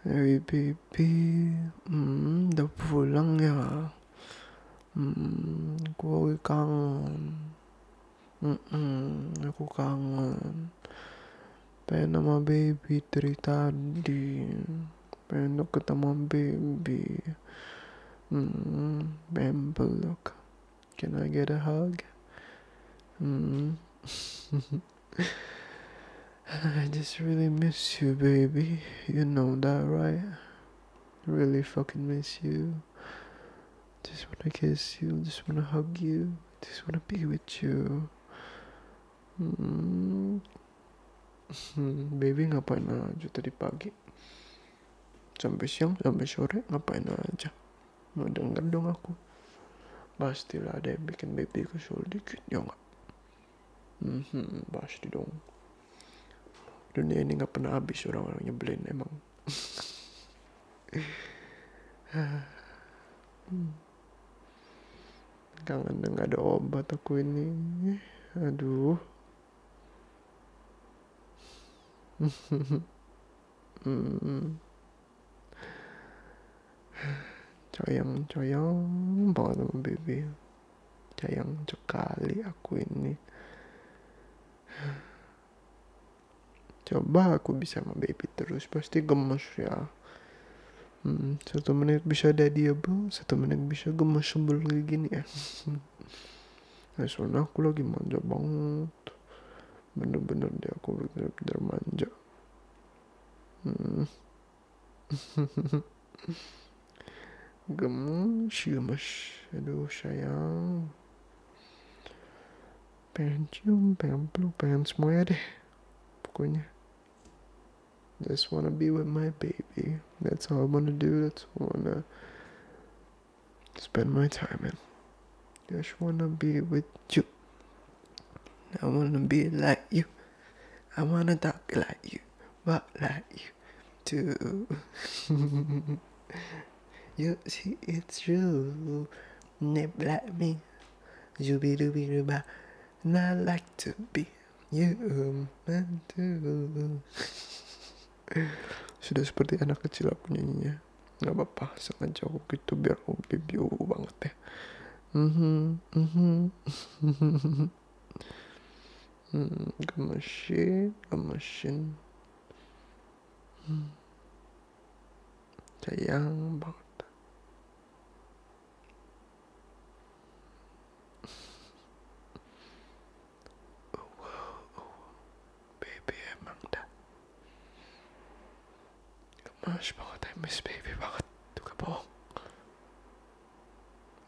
Hey baby, hmm, udah pulang ya. Hmm, aku kangen. Hmm, hmm, aku kangen. Pengen sama baby dari tadi. Pengen sama baby. Hmm, pengen peluk. Can I get a hug? Hmm. I just really miss you, baby. You know that, right? Really fucking miss you. Just wanna kiss you, just wanna hug you, just wanna be with you. Hmm. Baby ngapain aja tadi pagi? Sampai siang, sampai sore ngapain aja? Mau denger dong aku. Pastilah ada yang bikin baby kesel dikit, ya nggak? Hmm, pasti dong. Dunia ini nggak pernah habis orang-orang nyebelin emang. Kangen nggak ada obat aku ini. Aduh. Hmm. Coyang, coyang banget sama baby. Sayang sekali aku ini. Coba aku bisa sama baby terus, pasti gemes ya. Hmm, satu menit bisa bro satu menit bisa gemes sebel kayak gini ya. Nah, soalnya aku lagi manja banget. Bener-bener deh aku bener-bener manja. Hmm. gemes, gemes. Aduh sayang. Pengen cium, pengen peluk, pengen semuanya deh. Pokoknya. Just wanna be with my baby. That's all I wanna do. That's all I wanna spend my time in. Just wanna be with you. I wanna be like you. I wanna talk like you. Walk like you. Too. you see, it's true. Nip like me. Zooby dooby dooba. And I like to be you, man, too. Sudah seperti anak kecil aku nyanyinya. Gak apa-apa, sengaja aku gitu biar aku bibiu banget ya. Mhm, mhm. hmm, gemesin, gemesin. Hmm. Sayang banget. Gemes banget, I miss baby banget. Tuh gak bohong.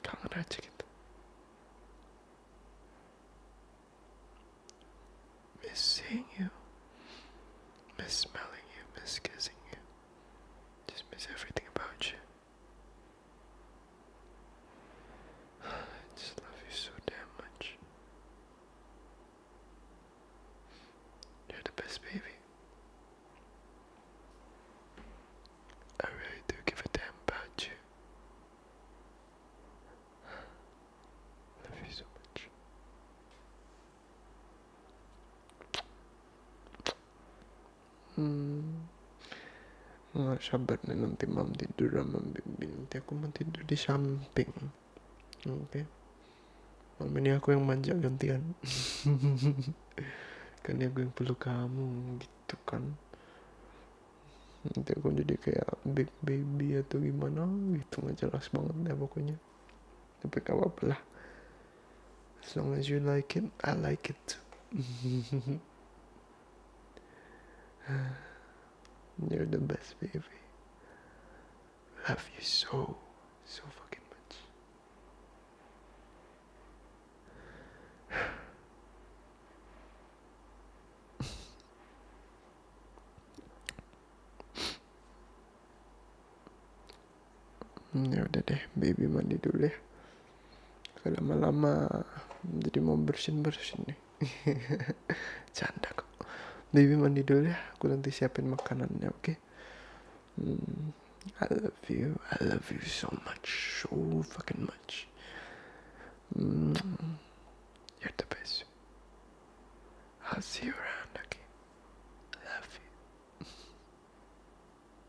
Kangen aja gitu. Miss seeing you. Miss smelling you. Miss kissing you. Just miss everything about you. I just love you so damn much. You're the best baby. I really do give a damn about you. Love you so much. Hmm. Nggak sabar nih nanti mam tidur sama bibi Nanti aku mau tidur di samping. Oke. Malam ini aku yang manja gantian. Kan aku yang peluk kamu gitu kan. Nanti aku jadi kayak big baby atau gimana gitu. Nggak jelas banget deh pokoknya. Tapi gak apa-apa lah. As long as you like it, I like it You're the best, baby. Love you so, so fucking much. ya udah deh, baby mandi dulu ya. Kalau lama-lama jadi mau bersin-bersin nih. Canda kok. Baby mandi dulu ya, aku nanti siapin makanannya, oke? Okay? Hmm, I love you, I love you so much, so fucking much. Hmm,